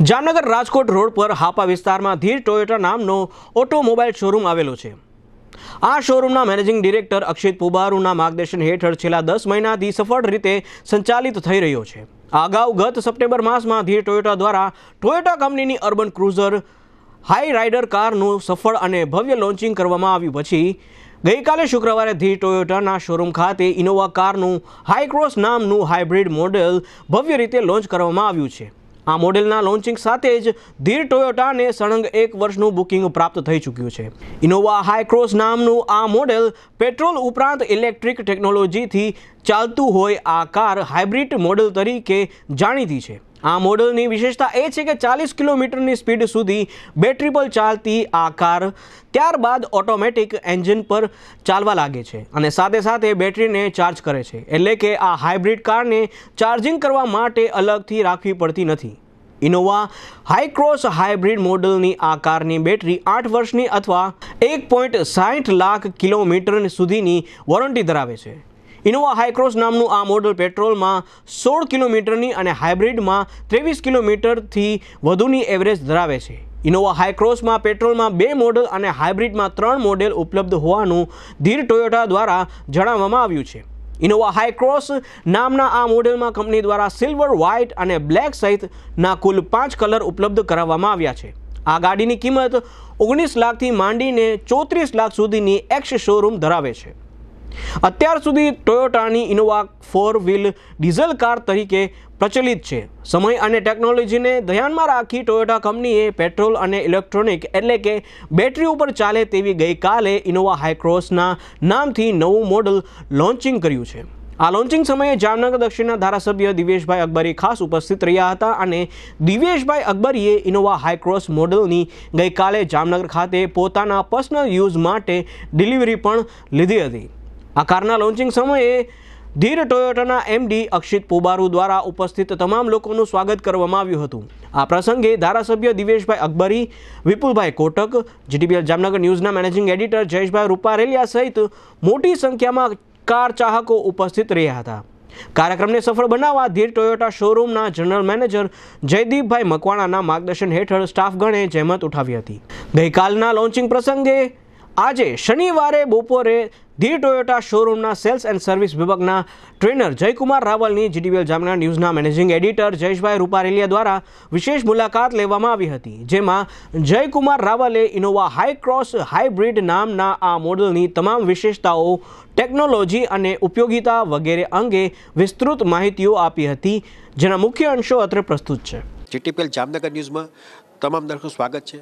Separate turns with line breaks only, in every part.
Jamnagar Rajkot road પર હાપા વિસ્તારમાં Dhir Toyota નામનો ઓટોમોબાઈલ શોરૂમ આવેલો છે. આ શોરૂમના મેનેજિંગ ડિરેક્ટર અક્ષિત પુબારુના માર્ગદર્શન હેઠળ છેલ્લા દસ મહિનાથી સફળ રીતે સંચાલિત થઈ રહ્યો છે. અગાઉ ગત સપ્ટેમ્બર માસમાં ધીર ટોયોટા દ્વારા ટોયોટા કંપનીની અર્બન ક્રુઝર, હાઈ રાઇડર કારનું સફળ અને ભવ્ય લોન્ચિંગ કરવામાં આવ્યું પછી ગઈકાલે શુક્રવારે ધીર ટોયોટાના શોરૂમ ખાતે ઇનોવા કારનું હાઈક્રોસ નામનું હાઇબ્રિડ મોડેલ ભવ્ય રીતે લોન્ચ કરવામાં આવ્યું છે. આ મોડેલના લોન્ચિંગ સાથે જ ધીર ટોયોટાને સળંગ એક વર્ષનું બુકિંગ પ્રાપ્ત થઈ ચૂક્યું છે. ઇનોવા હાઈક્રોસ નામનું આ મોડેલ પેટ્રોલ ઉપરાંત ઇલેક્ટ્રિક ટેકનોલોજીથી ચાલતું હોય આ કાર હાઇબ્રિડ મોડેલ તરીકે જાણીતી છે. આ મોડલની વિશેષતા એ છે કે ચાલીસ કિલોમીટરની સ્પીડ સુધી બેટરી પર ચાલતી આ કાર ત્યારબાદ ઓટોમેટિક એન્જિન પર ચાલવા લાગે છે અને સાથે સાથે બેટરીને ચાર્જ કરે છે. એટલે કે આ હાઇબ્રિડ કારને ચાર્જિંગ કરવા માટે અલગથી રાખવી પડતી નથી. ઇનોવા હાઈક્રોસ હાઇબ્રિડ મોડલની આ કારની બેટરી આઠ વર્ષની અથવા એક પોઈન્ટ સાઠ લાખ કિલોમીટર સુધીની વોરંટી ધરાવે છે. ઇનોવા હાઈક્રોસ નામનું આ મોડલ પેટ્રોલમાં સોળ કિલોમીટરની અને હાઇબ્રિડમાં ત્રેવીસ કિલોમીટરથી વધુની એવરેજ ધરાવે છે. ઇનોવા હાઈક્રોસમાં પેટ્રોલમાં બે મોડલ અને હાઇબ્રિડમાં ત્રણ મોડેલ ઉપલબ્ધ હોવાનું ધીર ટોયોટા દ્વારા જણાવવામાં આવ્યું છે. ઇનોવા હાઈક્રોસ નામના આ મોડેલમાં કંપની દ્વારા સિલ્વર, વ્હાઇટ અને બ્લેક સહિતના કુલ પાંચ કલર ઉપલબ્ધ કરાવવામાં આવ્યા છે. આ ગાડીની કિંમત ઓગણીસ લાખથી માંડીને ચોત્રીસ લાખ સુધીની એક્સ શોરૂમ ધરાવે છે. અત્યાર સુધી ટોયોટાની Innova four wheel diesel car તરીકે પ્રચલિત છે. સમય અને ટેકનોલોજીને ધ્યાનમાં રાખી ટોયોટા કંપનીએ પેટ્રોલ અને ઇલેક્ટ્રોનિક એટલે કે બેટરી ઉપર ચાલે તેવી ગઈકાલે ઇનોવા હાઈક્રોસના નામથી નવું મોડલ લોન્ચિંગ કર્યું છે. આ લોન્ચિંગ સમયે જામનગર દક્ષિણના ધારાસભ્ય દિવેશભાઈ અકબરી ખાસ ઉપસ્થિત રહ્યા હતા અને દિવેશભાઈ અકબરીએ ઇનોવા હાઈક્રોસ મોડલની ગઈકાલે જામનગર ખાતે પોતાના પર્સનલ યુઝ માટે ડિલિવરી પણ લીધી હતી. આ કારના લોન્ચિંગ સમયે ધીર ટોયોટાના એમડી અક્ષિત પોબારુ દ્વારા ઉપસ્થિત તમામ લોકોનું સ્વાગત કરવામાં આવ્યું હતું. આ પ્રસંગે ધારાસભ્ય દિવેશભાઈ અકબરી, વિપુલભાઈ કોટક, જીટીબીએલ જામનગર ન્યૂઝના મેનેજિંગ એડિટર જયેશભાઈ રૂપારેલિયા સહિત મોટી સંખ્યામાં કાર ચાહકો ઉપસ્થિત રહ્યા હતા. કાર્યક્રમને સફળ બનાવવા ધીર ટોયોટા શોરૂમના જનરલ મેનેજર જયદીપભાઈ મકવાણાના માર્ગદર્શન હેઠળ સ્ટાફગણે જહેમત ઉઠાવી હતી. ગઈકાલના લોન્ચિંગ પ્રસંગે આજે શનિવારે બપોરે ધીર ટોયોટા શોરૂમના સેલ્સ એન્ડ સર્વિસ વિભાગના ટ્રેનર જયકુમાર રાવલની જીટીવીએલ જામનગર ન્યૂઝના મેનેજિંગ એડિટર જયેશભાઈ રૂપારેલિયા દ્વારા વિશેષ મુલાકાત લેવામાં આવી હતી, જેમાં જયકુમાર રાવલે ઇનોવા હાઈક્રોસ હાઇબ્રિડ નામના આ મોડલની તમામ વિશેષતાઓ, ટેકનોલોજી અને ઉપયોગિતા વગેરે અંગે વિસ્તૃત માહિતીઓ આપી હતી, જેના મુખ્ય અંશો અત્રે પ્રસ્તુત છે.
જીટીપીએલ જામનગર ન્યૂઝમાં તમામ દર્શકો સ્વાગત છે.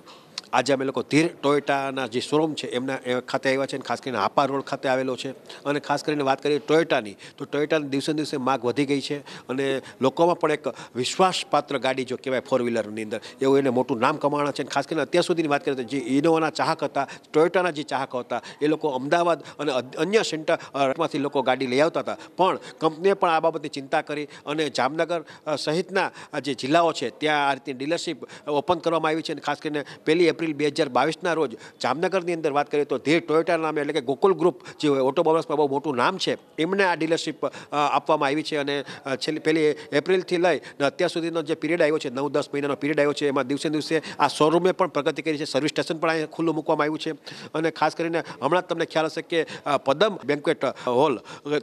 આજે અમે લોકો ધીર ટોયોટાના જે શોરૂમ છે, એમના ખાતે આવ્યા છે અને ખાસ કરીને હાપા રોડ ખાતે આવેલો છે. અને ખાસ કરીને વાત કરીએ ટોયોટાની, તો ટોયોટાની દિવસે દિવસે માગ વધી ગઈ છે અને લોકોમાં પણ એક વિશ્વાસપાત્ર ગાડી જો કહેવાય ફોર વ્હીલરની અંદર, એવું એને મોટું નામ કમાણા છે. અને ખાસ કરીને અત્યાર સુધીની વાત કરીએ તો જે ઇનોવાના ચાહક હતા, ટોયોટાના જે ચાહકો હતા, એ લોકો અમદાવાદ અને અન્ય સેન્ટરમાંથી લોકો ગાડી લઈ આવતા હતા. પણ કંપનીએ પણ આ બાબતે ચિંતા કરી અને જામનગર સહિતના જે જિલ્લાઓ છે, ત્યાં આ રીતની ડીલરશીપ ઓપન કરવામાં આવી છે. અને ખાસ કરીને પહેલી એપ્રિલ બે હજાર બાવીસના રોજ જામનગરની અંદર વાત કરીએ તો ધીર ટોયોટા નામે એટલે કે ગોકુલ ગ્રુપ જે ઓટોમોબાઈલ્સમાં બહુ મોટું નામ છે, એમને આ ડીલરશીપ આપવામાં આવી છે અને છેલ્લી, પહેલી એપ્રિલથી લઈ અત્યાર સુધીનો જે પીરિયડ આવ્યો છે, નવ દસ મહિનાનો પીરિયડ આવ્યો છે, એમાં દિવસે દિવસે આ શોરૂમે પણ પ્રગતિ કરી છે સર્વિસ સ્ટેશન પણ અહીંયા ખુલ્લું મૂકવામાં આવ્યું છે અને ખાસ કરીને હમણાં તમને ખ્યાલ હશે કે પદમ બેન્કવેટ હોલ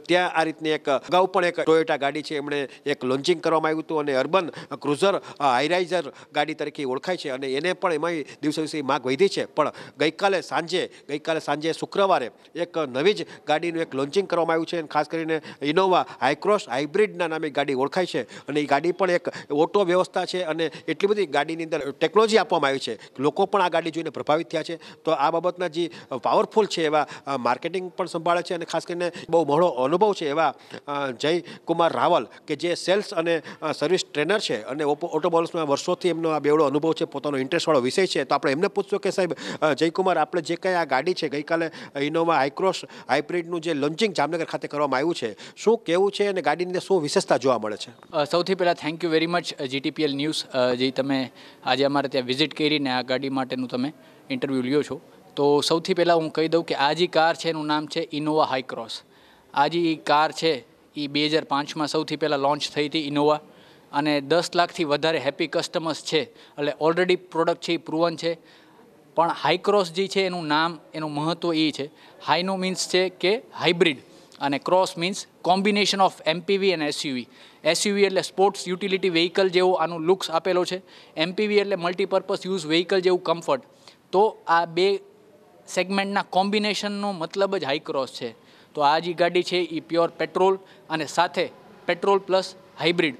ત્યાં આ રીતની એક અગાઉ પણ એક ટોયોટા ગાડી છે, એમણે એક લોન્ચિંગ કરવામાં આવ્યું હતું અને અર્બન ક્રુઝર હાઈરાઇઝર ગાડી તરીકે ઓળખાય છે અને એને પણ એમાં દિવસે દિવસે માગ વધી છે. પણ ગઈકાલે સાંજે ગઈકાલે સાંજે શુક્રવારે એક નવી જ ગાડીનું એક લોન્ચિંગ કરવામાં આવ્યું છે અને ખાસ કરીને ઇનોવા હાઈક્રોસ હાઇબ્રિડના નામે ગાડી ઓળખાય છે અને એ ગાડી પણ એક ઓટો વ્યવસ્થા છે અને એટલી બધી ગાડીની અંદર ટેકનોલોજી આપવામાં આવી છે. લોકો પણ આ ગાડી જોઈને પ્રભાવિત થયા છે. તો આ બાબતના જે પાવરફુલ છે એવા માર્કેટિંગ પણ સંભાળે છે અને ખાસ કરીને બહુ મોડો અનુભવ છે એવા જય કુમાર રાવલ કે જે સેલ્સ અને સર્વિસ ટ્રેનર છે અને ઓટોમોબલ્સમાં વર્ષોથી એમનો આ બેવડો અનુભવ છે, પોતાનો ઇન્ટરેસ્ટવાળો વિષય છે. તો આપણે એમને પૂછશો કે સાહેબ જયકુમાર, આપણે જે કંઈ આ ગાડી છે, ગઈકાલે ઇનોવા હાઈક્રોસ હાઇબ્રિડનું જે લોન્ચિંગ જામનગર ખાતે કરવામાં આવ્યું છે, શું કેવું છે અને ગાડીની અંદર શું વિશેષતા જોવા મળે છે?
સૌથી પહેલાં thank you very much GTPL news જે તમે આજે અમારે ત્યાં વિઝિટ કરીને આ ગાડી માટેનું તમે ઇન્ટરવ્યૂ લ્યો છો. તો સૌથી પહેલાં હું કહી દઉં કે આ જે કાર છે એનું નામ છે ઇનોવા હાઈક્રોસ આ જે કાર છે એ બે હજાર પાંચમાં સૌથી પહેલાં લોન્ચ થઈ હતી ઇનોવા અને દસ લાખથી વધારે હેપી કસ્ટમર્સ છે. એટલે ઓલરેડી પ્રોડક્ટ છે એ પ્રુવન છે. પણ હાઈક્રોસ જે છે એનું નામ, એનું મહત્ત્વ એ છે. હાઈનો મીન્સ છે કે હાઇબ્રિડ અને cross means combination of MPV અને એસયુવી એસયુવી એટલે સ્પોર્ટ્સ યુટિલિટી વેહિકલ જેવો આનું લુક્સ આપેલો છે. એમપીવી એટલે મલ્ટીપર્પઝ યુઝ વેહિકલ જેવું કમ્ફર્ટ તો આ બે સેગમેન્ટના કોમ્બિનેશનનો મતલબ જ હાઈ ક્રોસ છે. તો આ જે ગાડી છે એ પ્યોર પેટ્રોલ અને સાથે પેટ્રોલ પ્લસ હાઇબ્રિડ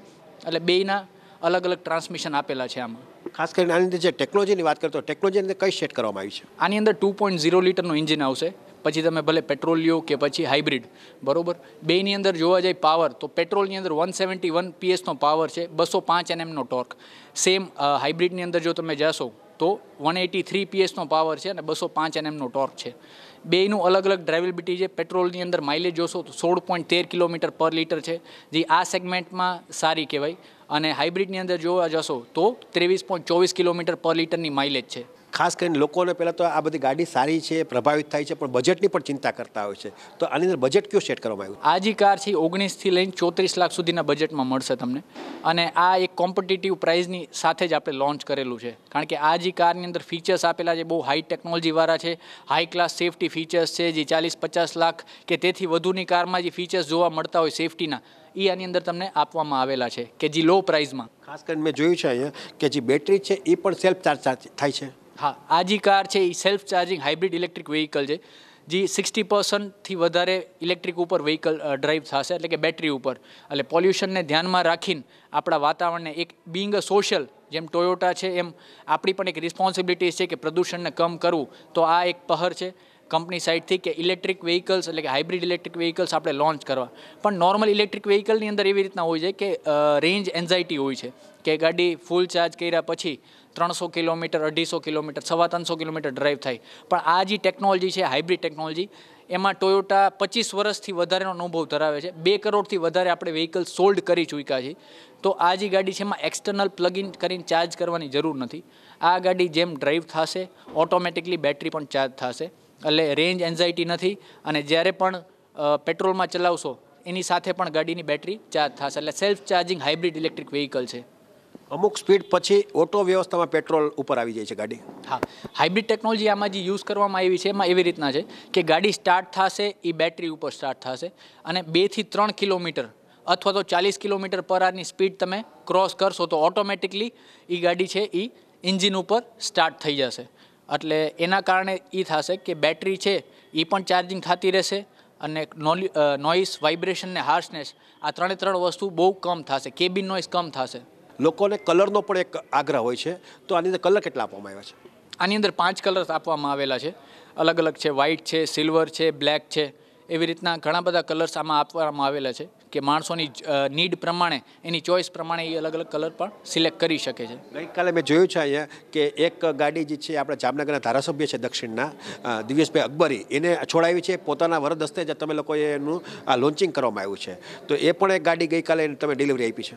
એટલે બેયના અલગ અલગ ટ્રાન્સમિશન આપેલા છે આમાં.
ખાસ કરીને આની અંદર જે ટેકનોલોજીની વાત કરતો ટેકનોલોજી અંદર કઈ સેટ કરવામાં આવી છે?
આની અંદર ટુ પોઈન્ટ ઝીરો લીટરનું એન્જિન આવશે. પછી તમે ભલે પેટ્રોલ લ્યો કે પછી હાઇબ્રિડ બરોબર? બેની અંદર જોવા જાય પાવર તો પેટ્રોલની અંદર વન સેવન્ટી વન પીએસનો પાવર છે બસો પાંચ એનએમનો ટોર્ક સેમ હાઇબ્રિડની અંદર જો તમે જશો તો વન એટી થ્રી પીએસનો પાવર છે અને બસો પાંચ એનએમનો ટોર્ક છે. બેયનું અલગ અલગ ડ્રાઇવેબિલિટી છે. પેટ્રોલની અંદર માઇલેજ જોશો તો સોળ પોઈન્ટ તેર કિલોમીટર પર લીટર છે. જે આ સેગમેન્ટમાં સારી કહેવાય. અને હાઇબ્રિડની અંદર જોવા જશો તો ત્રેવીસ પોઈન્ટ ચોવીસ કિલોમીટર પર લીટરની માઇલેજ છે.
ખાસ કરીને લોકોને પહેલાં તો આ બધી ગાડી સારી છે પ્રભાવિત થાય છે પણ બજેટની પણ ચિંતા કરતા હોય છે. તો આની અંદર બજેટ કયું સેટ કરવામાં આવ્યું?
આ જે કાર છે ઓગણીસથી લઈને ચોત્રીસ લાખ સુધીના બજેટમાં મળશે તમને. અને આ એક કોમ્પિટિટિવ પ્રાઇઝની સાથે જ આપણે લોન્ચ કરેલું છે. કારણ કે આ જે કારની અંદર ફીચર્સ આપેલા છે બહુ હાઈ ટેકનોલોજીવાળા છે હાઈ ક્લાસ સેફટી ફીચર્સ છે જે ચાલીસ પચાસ લાખ કે તેથી વધુની કારમાં જે ફીચર્સ જોવા મળતા હોય સેફટીના એ આની અંદર તમને આપવામાં આવેલા છે કે જે લો પ્રાઇઝમાં
ખાસ કરીને મેં જોયું છે અહીંયા કે જે બેટરી છે એ પણ સેલ્ફ ચાર્જ થાય છે.
હા આ જે કાર છે એ self charging hybrid electric vehicle છે, જે સિક્સટી પર્સન્ટથી વધારે ઇલેક્ટ્રિક ઉપર વેહિકલ ડ્રાઈવ થશે, એટલે કે બેટરી ઉપર. એટલે પોલ્યુશનને ધ્યાનમાં રાખીને આપણા વાતાવરણને એક બિંગ અ સોશિયલ જેમ ટોયોટા છે, એમ આપણી પણ એક રિસ્પોન્સિબિલિટી છે કે પ્રદૂષણને કમ કરવું. તો આ એક પહર છે કંપની સાઇડથી કે ઇલેક્ટ્રિક વ્હીકલ્સ એટલે કે હાઇબ્રિડ ઇલેક્ટ્રિક વ્હીકલ્સ આપણે લોન્ચ કરવા. પણ નોર્મલ ઇલેક્ટ્રિક વ્હીકલની અંદર એવી રીતના હોય છે કે રેન્જ એન્ઝાઇટી હોય છે. કે ગાડી ફૂલ ચાર્જ કર્યા પછી ત્રણસો કિલોમીટર, અઢીસો કિલોમીટર, સવા ત્રણસો કિલોમીટર ડ્રાઈવ થાય. પણ આ જે ટેકનોલોજી છે હાઇબ્રિડ ટેકનોલોજી એમાં ટોયોટા પચીસ વર્ષથી વધારેનો અનુભવ ધરાવે છે. બે કરોડથી વધારે આપણે વ્હીકલ સોલ્ડ કરી ચૂક્યા છીએ તો આ જે ગાડી છે, એમાં એક્સટર્નલ પ્લગઇન કરીને ચાર્જ કરવાની જરૂર નથી. આ ગાડી જેમ ડ્રાઈવ થશે ઓટોમેટિકલી બેટરી પણ ચાર્જ થશે. એટલે રેન્જ એન્ઝાઇટી નથી. અને જ્યારે પણ પેટ્રોલમાં ચલાવશો, એની સાથે પણ ગાડીની બેટરી ચાર્જ થશે. એટલે self charging hybrid electric vehicle છે.
અમુક સ્પીડ પછી ઓટો વ્યવસ્થામાં પેટ્રોલ ઉપર આવી જાય છે ગાડી.
હા, હાઇબ્રિડ ટેકનોલોજી આમાં જે યુઝ કરવામાં આવી છે, એમાં એવી રીતના છે કે ગાડી સ્ટાર્ટ થશે એ બેટરી ઉપર સ્ટાર્ટ થશે અને બેથી ત્રણ કિલોમીટર અથવા તો ચાલીસ કિલોમીટર પર આરની સ્પીડ તમે ક્રોસ કરશો તો ઓટોમેટિકલી એ ગાડી છે એ ઇન્જિન ઉપર સ્ટાર્ટ થઈ જશે. એટલે એના કારણે એ થશે કે બેટરી છે એ પણ ચાર્જિંગ થતી રહેશે અને નોઇસ વાઇબ્રેશન ને હાર્શનેસ આ ત્રણે ત્રણ વસ્તુ બહુ કમ થશે, કેબિન નોઇસ કમ થશે.
લોકોને કલરનો પણ એક આગ્રહ હોય છે. તો આની અંદર કલર કેટલા આપવામાં આવ્યા છે?
આની અંદર પાંચ કલર્સ આપવામાં આવેલા છે. અલગ અલગ છે વ્હાઇટ છે સિલ્વર છે બ્લેક છે. એવી રીતના ઘણા બધા કલર્સ આમાં આપવામાં આવેલા છે કે માણસોની નીડ પ્રમાણે એની ચોઇસ પ્રમાણે એ અલગ અલગ કલર પણ સિલેક્ટ કરી શકે છે.
ગઈકાલે મેં જોયું છે અહીંયા કે એક ગાડી જે છે આપણા જામનગરના ધારાસભ્ય છે દક્ષિણના દિવ્યેશભાઈ અકબરી એને છોડાવી છે પોતાના વરદ હસ્તે જ તમે લોકોએ એનું આ લોન્ચિંગ કરવામાં આવ્યું છે. તો એ પણ એક ગાડી ગઈકાલે તમે ડિલિવરી આપી છે.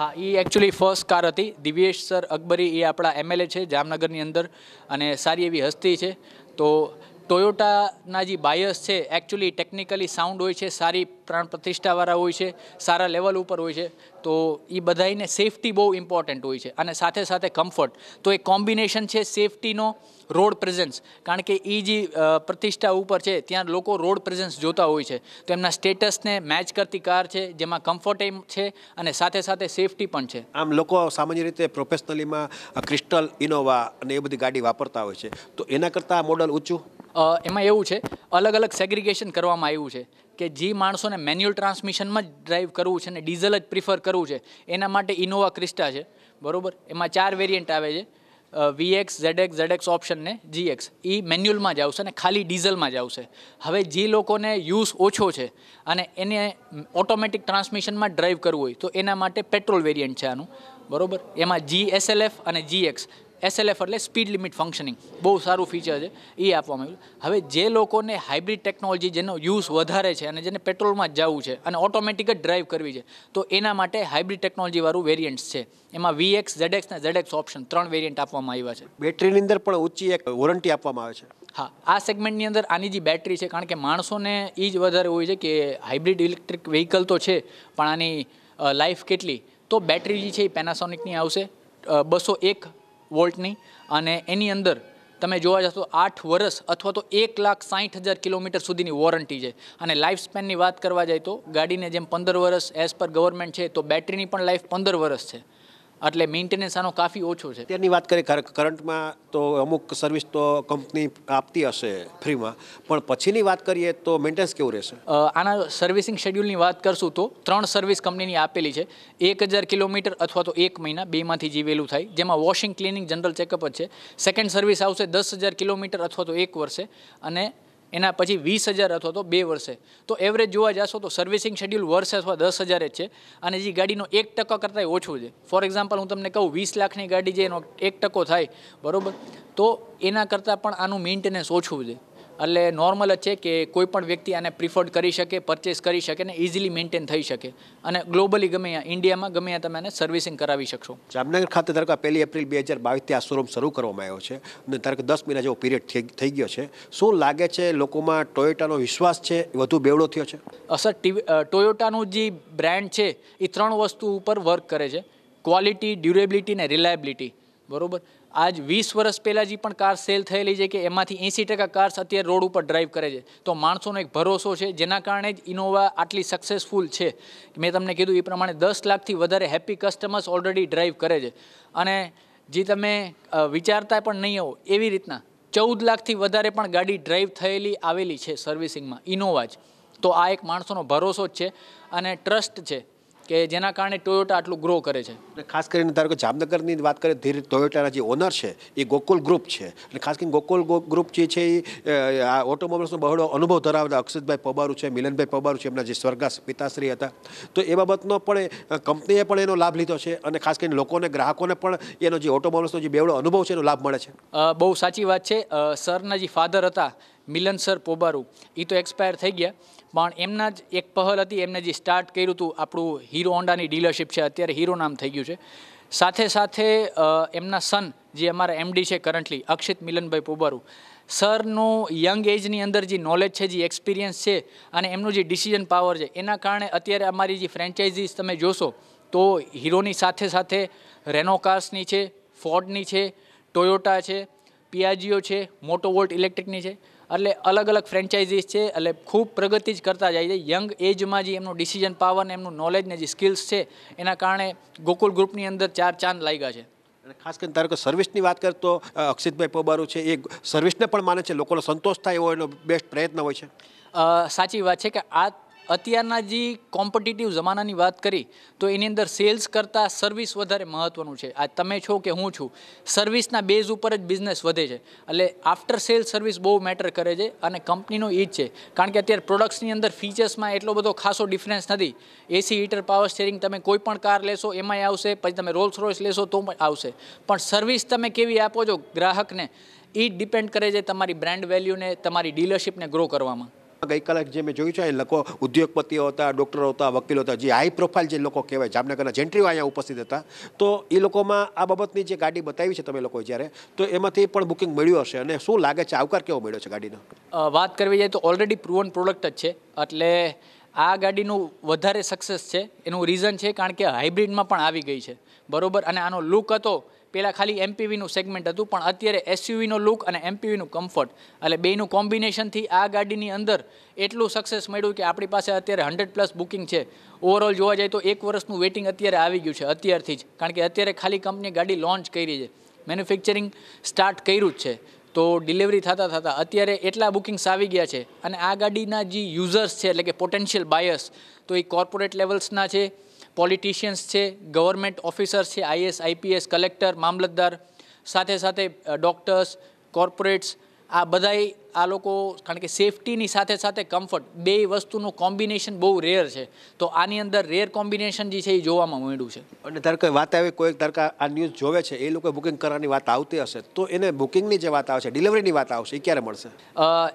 હા એ એકચ્યુઅલી ફર્સ્ટ કાર હતી. દિવ્યેશ સર અકબરી એ આપણા એમએલએ છે, જામનગરની અંદર. અને સારી એવી હસ્તી છે. તો ટોયોટાના જે બાયસ છે એકચ્યુઅલી ટેકનિકલી સાઉન્ડ હોય છે, સારી પ્રાણ પ્રતિષ્ઠાવાળા હોય છે, સારા લેવલ ઉપર હોય છે, તો એ બધાને સેફટી બહુ ઇમ્પોર્ટન્ટ હોય છે. અને સાથે સાથે કમ્ફર્ટ તો એ કોમ્બિનેશન છે સેફટીનો રોડ પ્રેઝન્સ કારણ કે એ જે પ્રતિષ્ઠા ઉપર છે, ત્યાં લોકો રોડ પ્રેઝન્સ જોતા હોય છે. તો એમના સ્ટેટસને મેચ કરતી કાર છે, જેમાં કમ્ફર્ટ એમ છે, અને સાથે સાથે સેફટી પણ છે.
આમ લોકો સામાન્ય રીતે પ્રોફેશનલીમાં ક્રિસ્ટલ ઇનોવા અને એ બધી ગાડી વાપરતા હોય છે. તો એના કરતાં આ મોડલ ઊંચું?
એમાં એવું છે, અલગ અલગ સેગ્રિગેશન કરવામાં આવ્યું છે કે જે માણસોને મેન્યુઅલ ટ્રાન્સમિશનમાં જ ડ્રાઈવ કરવું છે અને ડીઝલ જ પ્રિફર કરવું છે, એના માટે ઇનોવા ક્રિસ્ટા છે, બરોબર? એમાં ચાર વેરિયન્ટ આવે છે વીએક્સ ઝેડએક્સ ઝેડએક્સ ઓપ્શન ને જીએક્સ એ મેન્યુઅલમાં જ આવશે અને ખાલી ડીઝલમાં જ આવશે. હવે જે લોકોને યુઝ ઓછો છે અને એને ઓટોમેટિક ટ્રાન્સમિશનમાં ડ્રાઈવ કરવું હોય તો એના માટે પેટ્રોલ વેરિયન્ટ છે આનું, બરોબર? એમાં જી એસએલએફ અને જીએક્સ એસએલએફ એટલે સ્પીડ લિમિટ ફંક્શનિંગ બહુ સારું ફીચર છે. એ આપવામાં આવ્યું. હવે જે લોકોને હાઇબ્રિડ ટેકનોલોજી જેનો યુઝ વધારે છે અને જેને પેટ્રોલમાં જ જવું છે અને ઓટોમેટિક જ ડ્રાઈવ કરવી છે તો એના માટે હાઇબ્રિડ ટેકનોલોજીવાળું વેરિયન્ટ્સ છે. એમાં વીએક્સ ઝેડએક્સ ને ઝેડએક્સ ઓપ્શન ત્રણ વેરિયન્ટ આપવામાં આવ્યા છે.
બેટરીની અંદર પણ ઊંચી એક વોરંટી આપવામાં આવે છે.
હા આ સેગમેન્ટની અંદર આની જે બેટરી છે કારણ કે માણસોને એ જ વધારે હોય છે કે હાઇબ્રિડ ઇલેક્ટ્રિક વ્હીકલ તો છે પણ આની લાઈફ કેટલી? તો બેટરી જે છે એ પેનાસોનિકની આવશે. બસો એક વોલ્ટની અને એની અંદર તમે જોવા જશો આઠ વર્ષ અથવા તો એક લાખ સાઠ હજાર કિલોમીટર સુધીની વોરંટી છે. અને લાઈફ સ્પેનની વાત કરવા જાય તો ગાડીને જેમ પંદર વર્ષ એઝ પર ગવર્મેન્ટ છે, તો બેટરીની પણ લાઈફ પંદર વર્ષ છે. એટલે મેન્ટેનન્સ આનો કાફી ઓછો છે.
અત્યારની વાત કરીએ કરંટમાં તો અમુક સર્વિસ તો કંપની આપતી હશે ફ્રીમાં પણ પછીની વાત કરીએ તો મેન્ટેનન્સ કેવું રહેશે?
આના સર્વિસિંગ શેડ્યુલની વાત કરશું તો ત્રણ સર્વિસ કંપનીની આપેલી છે. એક હજાર કિલોમીટર અથવા તો એક મહિના બેમાંથી જીવેલું થાય. જેમાં વોશિંગ ક્લિનિંગ જનરલ ચેકઅપ જ છે. સેકન્ડ સર્વિસ આવશે દસ હજાર કિલોમીટર અથવા તો એક વર્ષે. અને એના પછી વીસ હજાર અથવા તો બે વર્ષે. તો એવરેજ જોવા જશો તો સર્વિસિંગ શેડ્યુલ વર્ષે અથવા દસ હજાર જ છે. અને જે ગાડીનો એક ટકા કરતાં ઓછું છે. ફોર એક્ઝામ્પલ હું તમને કહું, વીસ લાખની ગાડી જે એનો એક ટકો થાય, બરાબર? તો એના કરતાં પણ આનું મેન્ટેનન્સ ઓછું છે. એટલે નોર્મલ જ છે કે કોઈ પણ વ્યક્તિ આને પ્રિફર્ડ કરી શકે પરચેસ કરી શકે ને ઇઝીલી મેન્ટેન થઈ શકે. અને ગ્લોબલી ગમે ત્યાં ઇન્ડિયામાં ગમે ત્યાં તમે આને સર્વિસિંગ કરાવી શકશો.
જામનગર ખાતે ધારો કે પહેલી એપ્રિલ બે હજાર બાવીસથી આ શોરૂમ શરૂ કરવામાં આવ્યો છે અને ધારો કે દસ મહિના જેવો પીરિયડ થઈ ગયો છે. શું લાગે છે લોકોમાં ટોયોટાનો વિશ્વાસ છે? વધુ બેવડો થયો છે?
અસર ટીવી ટોયોટાનું જે બ્રાન્ડ છે એ ત્રણ વસ્તુ ઉપર વર્ક કરે છે. ક્વોલિટી ડ્યુરેબિલિટી ને રિલાયબિલિટી બરોબર? આજ વીસ વર્ષ પહેલાં જે પણ કાર સેલ થયેલી છે કે એમાંથી એંસી ટકા કાર્સ અત્યારે રોડ ઉપર ડ્રાઈવ કરે છે. તો માણસોનો એક ભરોસો છે, જેના કારણે જ ઇનોવા આટલી સક્સેસફુલ છે. મેં તમને કીધું એ પ્રમાણે દસ લાખથી વધારે હેપી કસ્ટમર્સ ઓલરેડી ડ્રાઈવ કરે છે. અને જે તમે વિચારતા પણ નહીં હો એવી રીતના ચૌદ લાખથી વધારે પણ ગાડી ડ્રાઈવ થયેલી આવેલી છે સર્વિસિંગમાં ઇનોવા જ. તો આ એક માણસોનો ભરોસો જ છે અને ટ્રસ્ટ છે. કે જેના કારણે ટોયોટા આટલું ગ્રો કરે છે.
અને ખાસ કરીને ધારો કે જામનગરની વાત કરીએ ધીરે ટોયોટાના જે ઓનર છે એ ગોકુલ ગ્રુપ છે. અને ખાસ કરીને ગોકુલ ગ્રુપ જે છે એ આ ઓટોમોબાઈલ્સનો બહોળો અનુભવ ધરાવતા અક્ષિતભાઈ પબારુ છે મિલનભાઈ પબારુ છે એમના જે સ્વર્ગાસ પિતાશ્રી હતા. તો એ બાબતનો પણ કંપનીએ પણ એનો લાભ લીધો છે અને ખાસ કરીને લોકોને ગ્રાહકોને પણ એનો જે ઓટોમોબાઈલ્સનો જે બેવડો અનુભવ છે એનો લાભ મળે છે.
બહુ સાચી વાત છે. સરના જે ફાધર હતા મિલન સર પોબારુ. એ તો એક્સપાયર થઈ ગયા. પણ એમના જ એક પહેલ હતી, એમને જે સ્ટાર્ટ કર્યું હતું આપણું હીરો હોન્ડાની ડીલરશિપ છે, અત્યારે હીરો નામ થઈ ગયું છે. સાથે સાથે એમના સન જે અમારા એમડી છે કરન્ટલી અક્ષિત મિલનભાઈ પોબારુ. સરનું યંગ એજની અંદર જે નોલેજ છે, જે એક્સપિરિયન્સ છે, અને એમનું જે ડિસિઝન પાવર છે, એના કારણે અત્યારે અમારી જે ફ્રેન્ચાઇઝીસ તમે જોશો, તો હીરોની સાથે સાથે રેનો કાર્સની છે ફોર્ડની છે ટોયોટા છે પિયાજીઓ છે મોટો વોલ્ટ ઇલેક્ટ્રિકની છે. એટલે અલગ અલગ ફ્રેન્ચાઇઝીસ છે એટલે ખૂબ પ્રગતિ જ કરતા જાય છે. યંગ એજમાં જે એમનું ડિસિઝન પાવર ને એમનું નોલેજ ને જે સ્કિલ્સ છે એના કારણે ગોકુલ ગ્રુપની અંદર ચાર ચાંદ લાગ્યા છે.
અને ખાસ કરીને ધારો કે સર્વિસની વાત કરીએ તો અક્ષિતભાઈ પબારુ છે એ સર્વિસને પણ માને છે લોકોનો સંતોષ થાય એવો એનો બેસ્ટ પ્રયત્ન હોય છે.
સાચી વાત છે કે આ અત્યારના જે કોમ્પિટિટિવ જમાનાની વાત કરી, તો એની અંદર સેલ્સ કરતાં સર્વિસ વધારે મહત્ત્વનું છે. આ તમે છો કે હું છું સર્વિસના બેઝ ઉપર જ બિઝનેસ વધે છે. એટલે આફ્ટર સેલ સર્વિસ બહુ મેટર કરે છે અને કંપનીનો એ જ છે. કારણ કે અત્યારે પ્રોડક્ટ્સની અંદર ફીચર્સમાં એટલો બધો ખાસો ડિફરન્સ નથી. એસી હીટર પાવર સ્ટેરિંગ તમે કોઈ પણ કાર લેશો, એમાંય આવશે, પછી તમે રોલ્સ રોયસ લેશો, તો પણ આવશે. પણ સર્વિસ તમે કેવી આપો છો ગ્રાહકને, એ ડિપેન્ડ કરે છે તમારી બ્રાન્ડ વેલ્યુને તમારી ડીલરશીપને ગ્રો કરવામાં.
ગઈકાલે જે મેં જોયું છે, એ લોકો ઉદ્યોગપતિઓ હતા, ડૉક્ટરો હતા, વકીલો હતા, જે હાઈ પ્રોફાઇલ જે લોકો કહેવાય, જામનગરના જેન્ટ્રીઓ અહીંયા ઉપસ્થિત હતા, તો એ લોકોમાં આ બાબતની જે ગાડી બતાવી છે તમે લોકો જ્યારે, તો એમાંથી પણ બુકિંગ મળ્યું હશે. અને શું લાગે છે, આવકાર કેવો મળ્યો છે ગાડીનો?
વાત કરવી જાય તો ઓલરેડી પ્રુવન પ્રોડક્ટ જ છે. એટલે આ ગાડીનું વધારે સક્સેસ છે. એનું રીઝન છે કારણ કે હાઇબ્રિડમાં પણ આવી ગઈ છે. બરોબર? અને આનો લુક હતો પહેલાં ખાલી એમપીવીનું સેગમેન્ટ હતું, પણ અત્યારે એસયુવીનો લુક અને એમપીવીનું કમ્ફર્ટ એટલે બેનું કોમ્બિનેશનથી આ ગાડીની અંદર એટલું સક્સેસ મળ્યું કે આપણી પાસે અત્યારે હંડ્રેડ પ્લસ બુકિંગ છે. ઓવરઓલ જોવા જાય તો એક વર્ષનું વેટિંગ અત્યારે આવી ગયું છે, અત્યારથી જ. કારણ કે અત્યારે ખાલી કંપની ગાડી લોન્ચ કરી છે. મેન્યુફેક્ચરિંગ સ્ટાર્ટ કર્યું જ છે. તો ડિલિવરી થતાં થતાં અત્યારે એટલા બુકિંગ્સ આવી ગયા છે. અને આ ગાડીના જે યુઝર્સ છે, એટલે કે પોટેન્શિયલ બાયર્સ તો એ કોર્પોરેટ લેવલ્સના છે. પોલિટિશિયન્સ છે ગવર્મેન્ટ ઓફિસર્સ છે આઈએસ આઈપીએસ કલેક્ટર મામલતદાર સાથે સાથે ડૉક્ટર્સ કોર્પોરેટ્સ આ બધાય આ લોકો કારણ કે સેફટીની સાથે સાથે કમ્ફર્ટ બે વસ્તુનું કોમ્બિનેશન બહુ રેર છે. તો આની અંદર રેર કોમ્બિનેશન જે છે એ જોવામાં મળ્યું છે.
અને ધારો કે વાત આવે કોઈક ધારો આ ન્યૂઝ જોવે છે એ લોકો બુકિંગ કરવાની વાત આવતી હશે તો એને બુકિંગની જે વાત આવશે ડિલિવરીની વાત આવશે એ ક્યારે મળશે?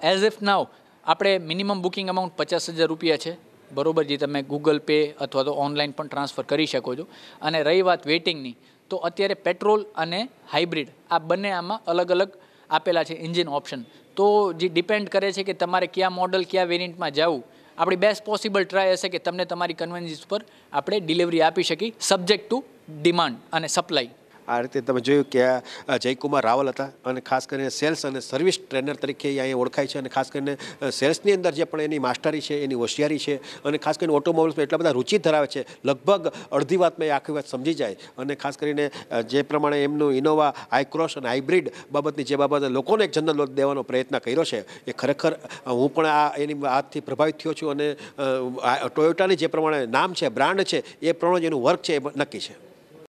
એઝ ઇફ નાવ આપણે મિનિમમ બુકિંગ અમાઉન્ટ પચાસ હજાર રૂપિયા છે. બરોબર જે તમે ગૂગલ પે અથવા તો ઓનલાઈન પણ ટ્રાન્સફર કરી શકો છો. અને રહી વાત વેટિંગની તો અત્યારે પેટ્રોલ અને હાઇબ્રિડ આ બંને આમાં અલગ અલગ આપેલા છે એન્જિન ઓપ્શન તો જે ડિપેન્ડ કરે છે કે તમારે કયા મોડલ કયા વેરિયન્ટમાં જવું, આપણી બેસ્ટ પોસિબલ ટ્રાય હશે કે તમને તમારી કન્વેન્સીસ પર આપણે ડિલિવરી આપી શકીએ સબ્જેક્ટ ટુ ડિમાન્ડ અને સપ્લાય
આ રીતે તમે જોયું કે જયકુમાર રાવલ હતા અને ખાસ કરીને સેલ્સ અને સર્વિસ ટ્રેનર તરીકે અહીંયા ઓળખાય છે અને ખાસ કરીને સેલ્સની અંદર જે પણ એની માસ્ટરી છે, એની હોશિયારી છે અને ખાસ કરીને ઓટોમોબાઈલ્સમાં એટલા બધા રુચિ ધરાવે છે, લગભગ અડધી વાતમાં એ આખી વાત સમજી જાય અને ખાસ કરીને જે પ્રમાણે એમનું ઇનોવા, આઈક્રોસ અને હાઇબ્રિડ બાબતની જે બાબતે લોકોને એક જનરલ લોટ દેવાનો પ્રયત્ન કર્યો છે, એ ખરેખર હું પણ આ એની વાતથી પ્રભાવિત થયો છું અને ટોયોટાની જે પ્રમાણે નામ છે, બ્રાન્ડ છે, એ પ્રમાણે એનું વર્ક છે, એ નક્કી છે.